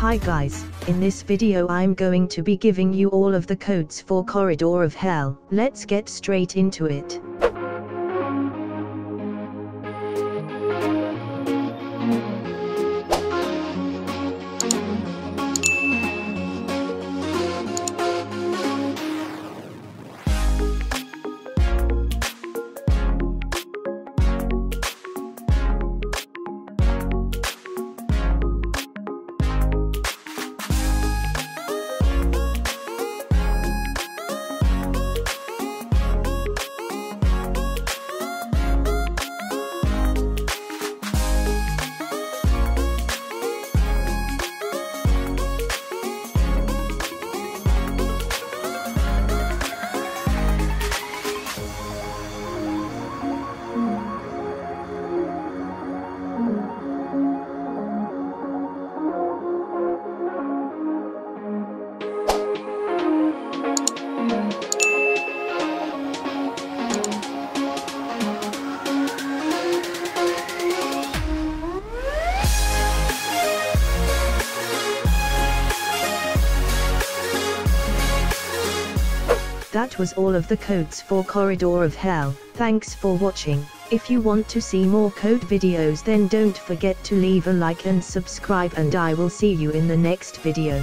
Hi guys, in this video I'm going to be giving you all of the codes for Corridor of Hell. Let's get straight into it. That was all of the codes for Corridor of Hell. Thanks for watching. If you want to see more code videos then don't forget to leave a like and subscribe and I will see you in the next video.